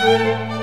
Música